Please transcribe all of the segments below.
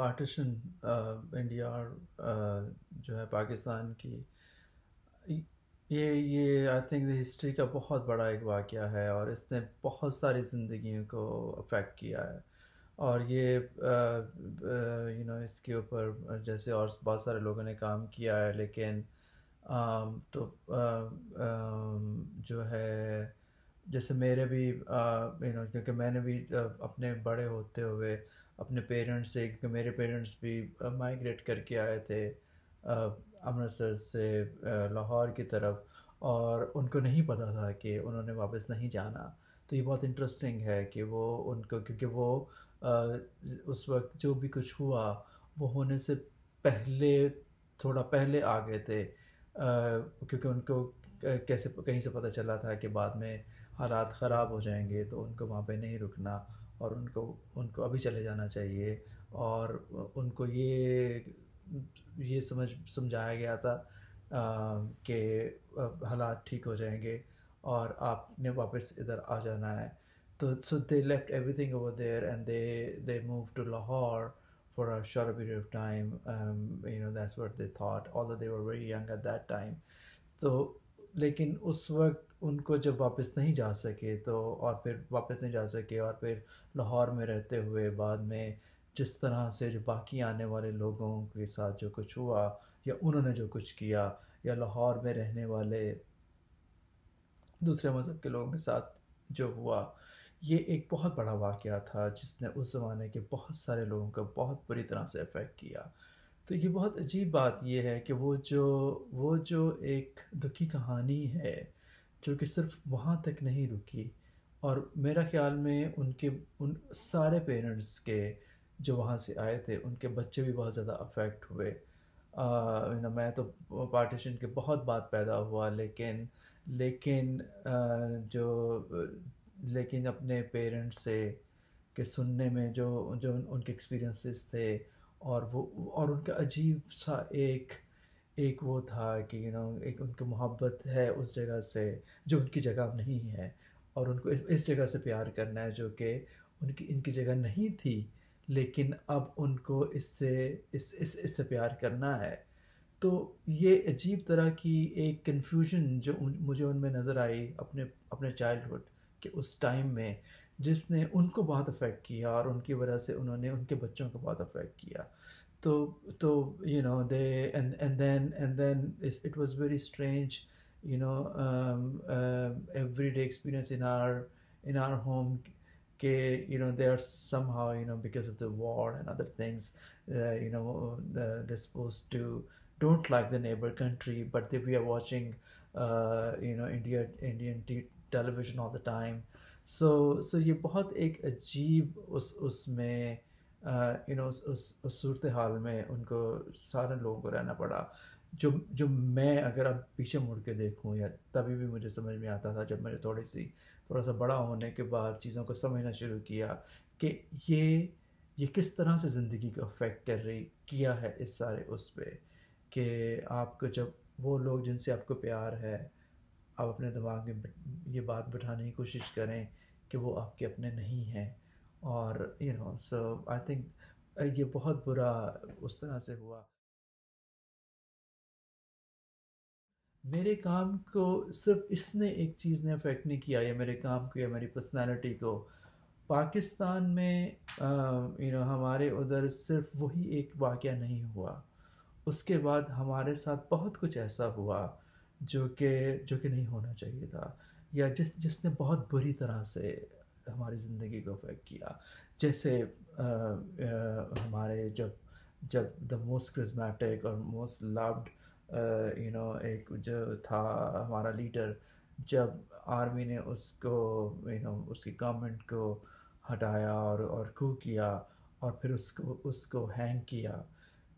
Partition India اور جو ہے پاکستان کی، یہ یہ آئی تھنک ہسٹری کا بہت بڑا ایک واقعہ ہے اور اس نے بہت ساری زندگیوں کو افیکٹ کیا ہے اور یہ یو نو اس کے اوپر جیسے اور بہت سارے لوگوں نے کام کیا ہے لیکن تو جو ہے جیسے میرے بھی یو نو کیونکہ میں نے بھی اپنے بڑے ہوتے ہوئے اپنے پیرنٹس سے، کیونکہ میرے پیرنٹس بھی مائگریٹ کر کے آئے تھے امرتسر سے لاہور کی طرف، اور ان کو نہیں پتہ تھا کہ انہوں نے واپس نہیں جانا۔ تو یہ بہت انٹرسٹنگ ہے کہ وہ ان کو، کیونکہ وہ اس وقت جو بھی کچھ ہوا، وہ ہونے سے پہلے، تھوڑا پہلے آ گئے تھے۔ کیونکہ ان کو کیسے، کہیں سے پتہ چلا تھا کہ بعد میں حالات خراب ہو جائیں گے تو ان کو وہاں پہ نہیں رکنا اور ان کو ان کو ابھی چلے جانا چاہیے۔ اور ان کو یہ یہ سمجھ، سمجھایا گیا تھا کہ حالات ٹھیک ہو جائیں گے اور آپ نے واپس ادھر آ جانا ہے۔ تو so they left everything over there and they they move to Lahore for a short period of time you know that's what they thought all they were very young at that time تو لیکن اس وقت ان کو جب واپس نہیں جا سکے تو، اور پھر واپس نہیں جا سکے، اور پھر لاہور میں رہتے ہوئے بعد میں جس طرح سے جو باقی آنے والے لوگوں کے ساتھ جو کچھ ہوا یا انہوں نے جو کچھ کیا یا لاہور میں رہنے والے دوسرے مذہب کے لوگوں کے ساتھ جو ہوا، یہ ایک بہت بڑا واقعہ تھا جس نے اس زمانے کے بہت سارے لوگوں کو بہت بری طرح سے افیکٹ کیا۔ تو یہ بہت عجیب بات یہ ہے کہ وہ جو وہ جو ایک دکھی کہانی ہے جو کہ صرف وہاں تک نہیں رکی اور میرا خیال میں ان کے، ان سارے پیرنٹس کے جو وہاں سے آئے تھے، ان کے بچے بھی بہت زیادہ افیکٹ ہوئے۔ میں تو پارٹیشن کے بہت بات پیدا ہوا، لیکن لیکن جو، لیکن اپنے پیرنٹس سے کہ سننے میں جو جو ان کے ایکسپیرینسز تھے اور وہ، اور ان کا عجیب سا ایک ایک وہ تھا کہ یو نو ایک ان کی محبت ہے اس جگہ سے جو ان کی جگہ نہیں ہے اور ان کو اس اس جگہ سے پیار کرنا ہے جو کہ ان کی ان کی جگہ نہیں تھی، لیکن اب ان کو اس سے، اس اس اس سے پیار کرنا ہے۔ تو یہ عجیب طرح کی ایک کنفیوژن جو مجھے ان میں نظر آئی اپنے اپنے چائلڈ کہ اس ٹائم میں، جس نے ان کو بہت افیکٹ کیا اور ان کی وجہ سے انہوں نے ان کے بچوں کو بہت افیکٹ کیا۔ تو تو you know they and then and then it was very strange you know every day experience in our in our home کہ you know they are somehow you know because of the war and other things you know they suppose to don't like the neighbour country but they we are watching you know India Indian television all the time so so یہ بہت ایک عجیب اس اس میں you know اس اس صورت حال میں ان کو سارے لوگوں کو رہنا پڑا۔ جو جو میں اگر اب پیچھے مڑ کے دیکھوں یا تبھی بھی مجھے سمجھ میں آتا تھا، جب میں نے تھوڑی سی، تھوڑا سا بڑا ہونے کے بعد چیزوں کو سمجھنا شروع کیا کہ یہ یہ کس طرح سے زندگی کو افیکٹ کر رہی، کیا ہے اس سارے اس پہ کہ آپ کو جب وہ لوگ جن سے آپ کو پیار ہے، آپ اپنے دماغ میں یہ بات بٹھانے کی کوشش کریں کہ وہ آپ کے اپنے نہیں ہیں۔ اور you know so I think یہ بہت برا اس طرح سے ہوا۔ میرے کام کو صرف اس نے ایک چیز نے افیکٹ نہیں کیا، یا میرے کام کو، یا میری پرسنالٹی کو۔ پاکستان میں یو نو ہمارے ادھر صرف وہی ایک واقعہ نہیں ہوا۔ اس کے بعد ہمارے ساتھ بہت کچھ ایسا ہوا جو کہ جو کہ نہیں ہونا چاہیے تھا، یا جس جس نے بہت بری طرح سے ہماری زندگی کو افیکٹ کیا۔ جیسے ہمارے جب جب دا موسٹ کرزمیٹک اور موسٹ لوڈ یو نو ایک جو تھا ہمارا لیڈر جب آرمی نے اس کو یو نو اس کی گورنمنٹ کو ہٹایا اور اور کو کیا اور پھر اس کو اس کو ہینگ کیا۔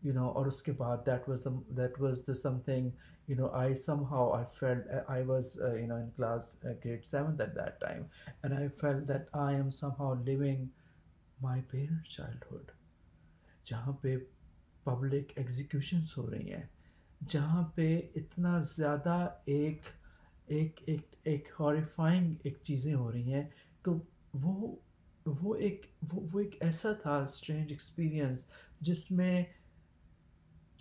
یو نو اور اس کے بعد that was that was the something you know I somehow I felt I was you know in class grade seventh at that time and I felt that I am somehow living my parent childhood جہاں پہ public ایگزیکیوشنس ہو رہی ہیں، جہاں پہ اتنا زیادہ ایک ایک ایک ایک ہاریفائنگ ایک چیزیں ہو رہی ہیں۔ تو وہ وہ ایک، وہ وہ ایک ایسا تھا اسٹرینج ایکسپیرئنس جس میں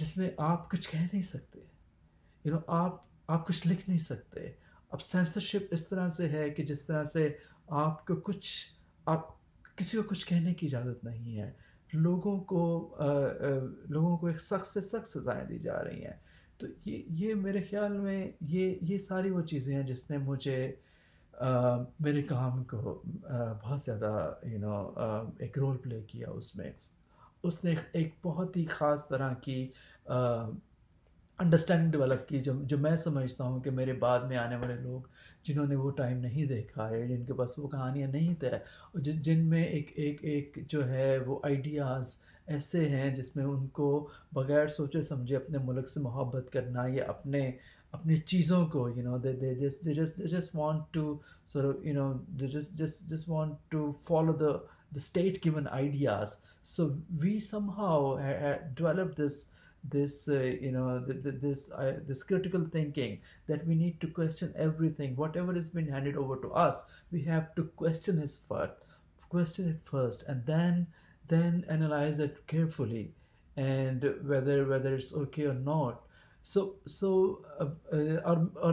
جس میں آپ کچھ کہہ نہیں سکتے۔ یو نو آپ آپ کچھ لکھ نہیں سکتے۔ اب سینسرشپ اس طرح سے ہے کہ جس طرح سے آپ کو کچھ، آپ کسی کو کچھ کہنے کی اجازت نہیں ہے۔ لوگوں کو لوگوں کو ایک سخت سے سخت سزائیں دی جا رہی ہیں۔ تو یہ یہ میرے خیال میں یہ یہ ساری وہ چیزیں ہیں جس نے مجھے میرے کام کو بہت زیادہ یو نو ایک رول پلے کیا اس میں۔ اس نے ایک بہت ہی خاص طرح کی انڈرسٹینڈنگ ڈیولپ کی، جو جو میں سمجھتا ہوں کہ میرے بعد میں آنے والے لوگ جنہوں نے وہ ٹائم نہیں دیکھا ہے، جن کے پاس وہ کہانیاں نہیں تھے اور جن میں ایک ایک ایک جو ہے وہ آئیڈیاز ایسے ہیں جس میں ان کو بغیر سوچے سمجھے اپنے ملک سے محبت کرنا یا اپنے، اپنی چیزوں کو you know they they just want to sir you know جس جس جس want to follow the the state given ideas. So we somehow uh, uh develop this this uh, you know this uh, this critical thinking that we need to question everything. Whatever has been handed over to us we have to question it first question it first and then then analyze it carefully and whether whether it's okay or not. So so uh, uh, or or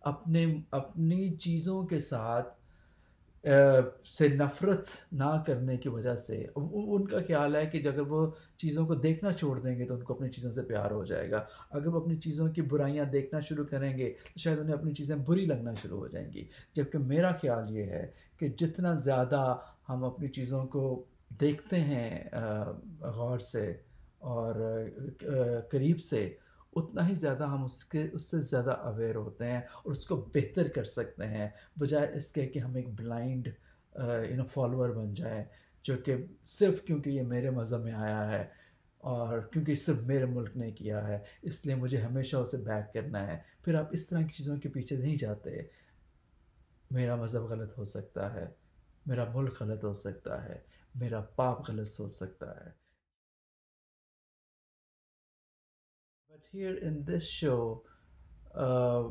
اپنے اپنی چیزوں کے ساتھ سے نفرت نہ کرنے کی وجہ سے۔ ان کا خیال ہے کہ اگر وہ چیزوں کو دیکھنا چھوڑ دیں گے تو ان کو اپنی چیزوں سے پیار ہو جائے گا۔ اگر وہ اپنی چیزوں کی برائیاں دیکھنا شروع کریں گے تو شاید انہیں اپنی چیزیں بری لگنا شروع ہو جائیں گی۔ جبکہ میرا خیال یہ ہے کہ جتنا زیادہ ہم اپنی چیزوں کو دیکھتے ہیں غور سے اور قریب سے اتنا ہی زیادہ ہم اس کے، اس سے زیادہ اویئر ہوتے ہیں اور اس کو بہتر کر سکتے ہیں۔ بجائے اس کے کہ ہم ایک بلائنڈ یو نو فالوور بن جائیں، جو کہ صرف کیونکہ یہ میرے مذہب میں آیا ہے اور کیونکہ صرف میرے ملک نے کیا ہے، اس لیے مجھے ہمیشہ اسے بیک کرنا ہے۔ پھر آپ اس طرح کی چیزوں کے پیچھے نہیں جاتے۔ میرا مذہب غلط ہو سکتا ہے، میرا ملک غلط ہو سکتا ہے، میرا پاپ غلط ہو سکتا ہے۔ But here in this show, uh,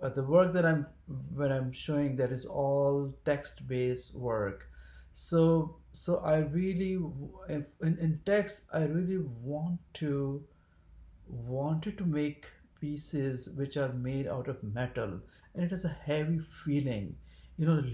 uh the work that I'm when I'm showing that is all text-based work. So so I really in, in text I really want to wanted to make pieces which are made out of metal and it has a heavy feeling. You know,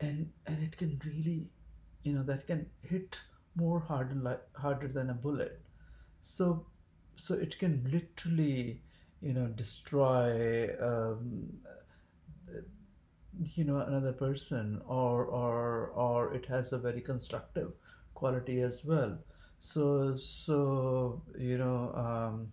and and it can really you know that can hit more hard harder than a bullet. So so it can literally you know destroy um, you know another person or or or it has a very constructive quality as well. So so you know um,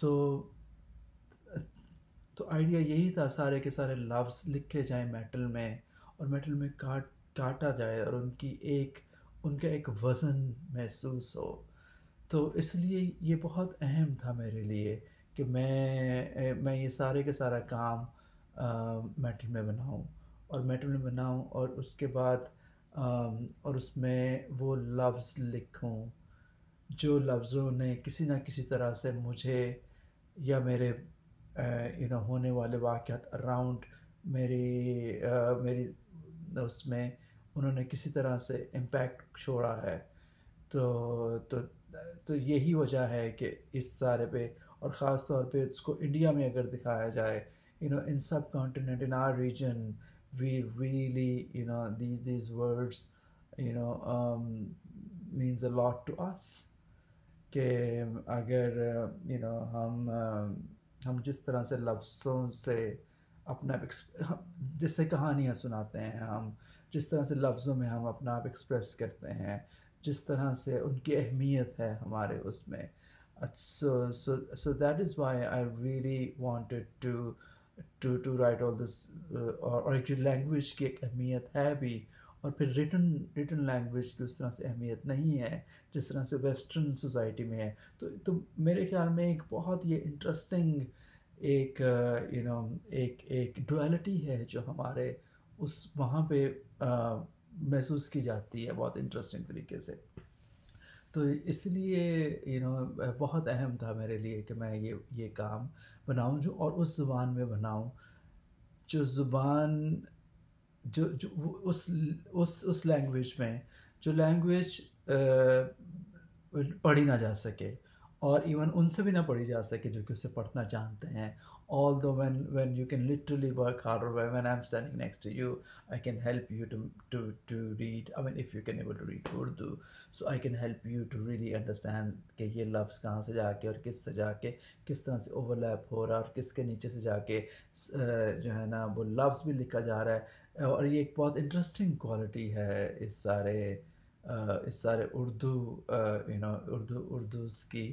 تو تو idea یہی تھا سارے کے سارے لفظ لکھے جائیں میٹل میں اور میٹل میں کاٹ، کاٹا جائے اور ان کی ایک، ان کا ایک وزن محسوس ہو۔ تو اس لیے یہ بہت اہم تھا میرے لیے کہ میں میں یہ سارے کے سارا کام میٹل میں بناؤں اور میٹل میں بناؤں اور اس کے بعد اور اس میں وہ لفظ لکھوں جو لفظوں نے کسی نہ کسی طرح سے مجھے یا میرے یو نو ہونے والے واقعات اراؤنڈ میری میری اس میں انہوں نے کسی طرح سے امپیکٹ چھوڑا ہے۔ تو تو تو یہی وجہ ہے کہ اس سارے پہ، اور خاص طور پہ اس کو انڈیا میں اگر دکھایا جائے you know in subcontinent in our region we really you know these these words you know means a lot to us کہ اگر یو نو ہم ہم جس طرح سے لفظوں سے اپنا جس سے کہانیاں سناتے ہیں، ہم جس طرح سے لفظوں میں ہم اپنا آپ ایکسپریس کرتے ہیں، جس طرح سے ان کی اہمیت ہے ہمارے اس میں so that is why I really wanted to to to write all this اور ایک لینگویج کی ایک اہمیت ہے بھی۔ اور پھر ریٹن ریٹن لینگویج کی اس طرح سے اہمیت نہیں ہے، جس طرح سے ویسٹرن سوسائٹی میں ہے۔ تو تو میرے خیال میں ایک بہت یہ انٹرسٹنگ ایک یو نو ایک ایک ڈویلٹی ہے جو ہمارے اس وہاں پہ محسوس کی جاتی ہے بہت انٹرسٹنگ طریقے سے۔ تو اس لیے یو نو بہت اہم تھا میرے لیے کہ میں یہ یہ کام بناؤں جو اور اس زبان میں بناؤں۔ جو زبان جو جو اس اس اس لینگویج میں جو لینگویج پڑھی نہ جا سکے۔ اور ایون ان سے بھی نہ پڑھی جا سکے جو کہ اسے پڑھنا جانتے ہیں۔ Although when when you can literally work hard when I am standing next to you I can help you to to to read I mean if you can able to read Urdu so I can help you to really understand کہ یہ لفظ کہاں سے جا کے اور کس سے جا کے کس طرح سے اوور لیپ ہو رہا ہے اور کس کے نیچے سے جا کے جو ہے نا، وہ لفظ بھی لکھا جا رہا ہے۔ اور یہ ایک بہت انٹرسٹنگ کوالٹی ہے اس سارے اس سارے اردو یو نو اردو اردوز کی۔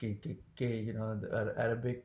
You know, Arabic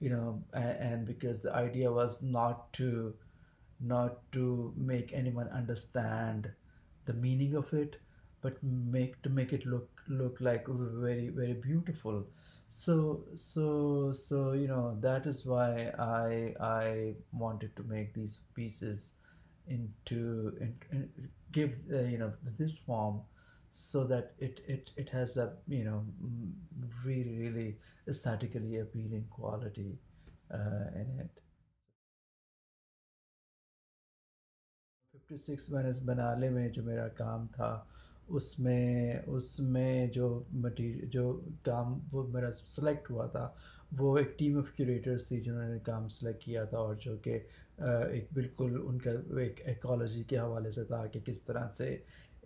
you know and, and because the idea was not to not to make anyone understand the meaning of it but make to make it look look like very very beautiful so so so you know that is why i i wanted to make these pieces into, into, give uh, you know this form so that it, it, it has a you know really really aesthetically appealing quality uh, in it. Fifty six minus Biennale میں جو میرا کام تھا اس میں اس میں جو material جو کام وہ میرا سلیکٹ ہوا تھا وہ ایک ٹیم آف کیوریٹرس تھی جنہوں نے کام سلیکٹ کیا تھا اور جو کہ ایک بالکل ان کا ایک ایکالوجی کے حوالے سے تھا کہ کس طرح سے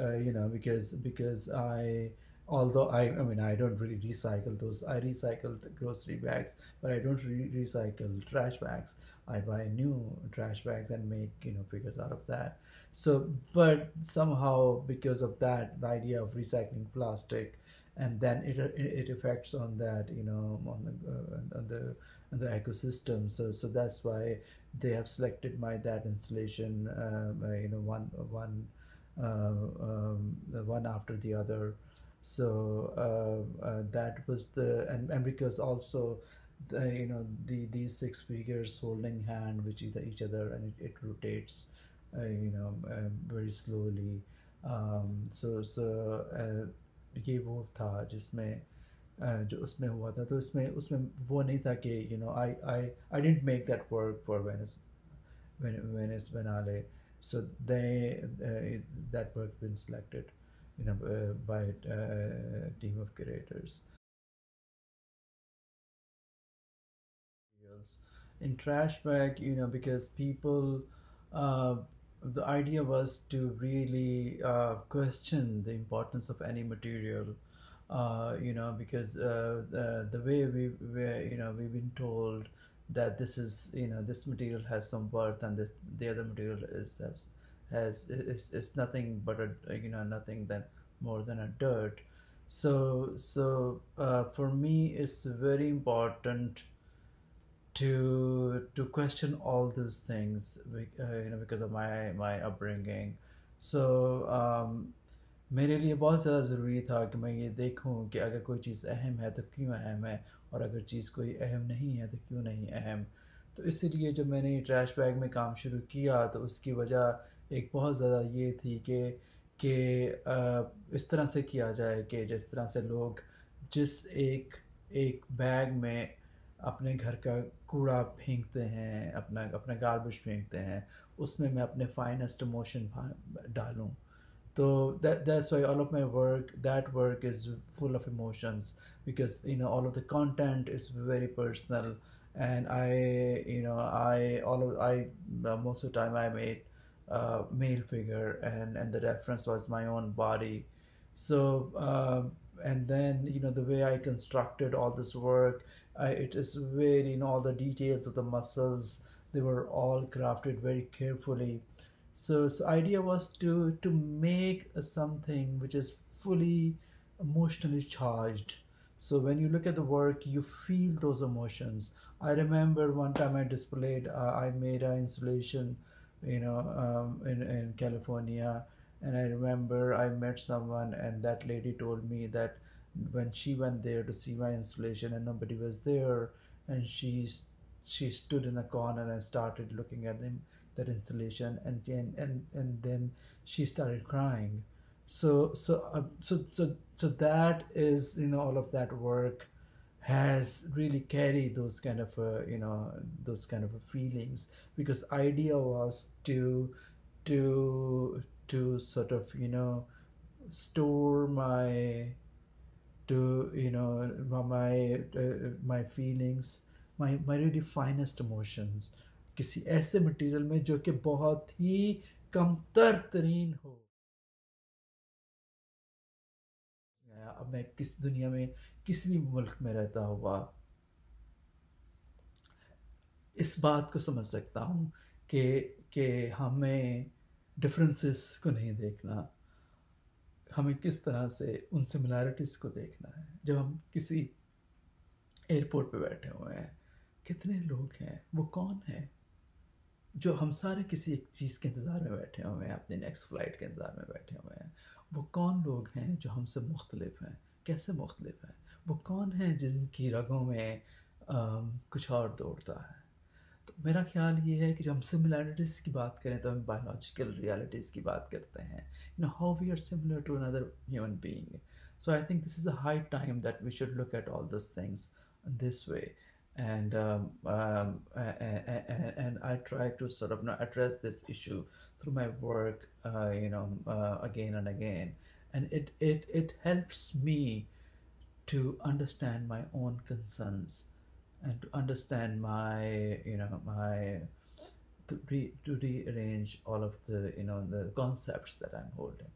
uh, you know because because i although i i mean i don't really recycle those i recycle grocery bags but i don't recycle trash bags. I buy new trash bags and make you know figures out of that. So but somehow because of that the idea of recycling plastic and then it, it affects on that you know on the uh, on the on the ecosystem. So so that's why they have selected my that installation um, uh, you know one one uh, um, one after the other. So uh, uh, that was the and, and because also the, you know the these six figures holding hand which either each other and it, it rotates uh, you know very slowly. Um, so so یہ وہ تھا جس میں جو اس میں ہوا تھا۔ تو اس میں اس میں وہ نہیں تھا کہ you know I I I didn't make that work for Venice Venice Biennale so they that work been selected you know by team of curators in trash bag you know because people uh, the idea was to really uh, question the importance of any material uh, you know because uh, the, the way we were you know we've been told that this is you know this material has some worth and this the other material is has has is, is nothing but a you know nothing than more than a dirt. So so uh, for me it's very important to to question all those things uh, you know because of my my upbringing. So um, میرے لیے بہت زیادہ ضروری تھا کہ میں یہ دیکھوں کہ اگر کوئی چیز اہم ہے تو کیوں اہم ہے اور اگر چیز کوئی اہم نہیں ہے تو کیوں نہیں اہم تو اس لیے جب میں نے یہ ٹریش بیگ میں کام شروع کیا تو اس کی وجہ ایک بہت زیادہ یہ تھی کہ کہ اس طرح سے کیا جائے کہ جس طرح سے لوگ جس ایک ایک بیگ میں اپنے گھر کا کوڑا پھینکتے ہیں، اپنا اپنا گاربیج پھینکتے ہیں، اس میں میں اپنے فائنسٹ موشن ڈالوں۔ تو that's why all of my work that work is full of emotions because you know all of the content is very personal and I you know I all I most of time I made male figure and and the reference was my own body so and then you know the way I constructed all this work I, it is very you know all the details of the muscles they were all crafted very carefully so so idea was to to make something which is fully emotionally charged So when you look at the work, you feel those emotions. I remember one time I displayed, uh, I made an installation, you know, um, in, in California. And I remember I met someone, and that lady told me that when she went there to see my installation and nobody was there, and she she stood in a corner and started looking at them that installation, and and and, and then she started crying. So so uh, so so so that is you know all of that work has really carried those kind of uh, you know those kind of feelings. Because idea was to to to sort of you know store my to you know my uh, my feelings my my really finest emotions کسی ایسے material میں جو کہ بہت ہی کم تر ترین ہو۔ اب میں کس دنیا میں کسی بھی ملک میں رہتا ہوا اس بات کو سمجھ سکتا ہوں کہ کہ ہمیں ڈفرینسز کو نہیں دیکھنا۔ ہمیں کس طرح سے ان سملیرٹیز کو دیکھنا ہے۔ جب ہم کسی ایئرپورٹ پہ بیٹھے ہوئے ہیں، کتنے لوگ ہیں؟ وہ کون ہیں؟ جو ہم سارے کسی ایک چیز کے انتظار میں بیٹھے ہوئے ہیں اپنے نیکسٹ فلائٹ کے انتظار میں بیٹھے ہوئے ہیں۔ وہ کون لوگ ہیں جو ہم سے مختلف ہیں؟ کیسے مختلف ہیں؟ وہ کون ہیں جن کی رگوں میں کچھ اور دوڑتا ہے؟ تو میرا خیال یہ ہے کہ جب ہم سملیرٹیز کی بات کریں تو ہم بایولوجیکل ریالٹیز کی بات کرتے ہیں you know how we are similar to another human being so I think this is a high time that we should look at all this things this way and um, um, and, and I try to sort of you know, address this issue through my work, uh, you know, uh, again and again, and it it it helps me to understand my own concerns. And to understand my you know my to re to rearrange all of the you know the concepts that I'm holding.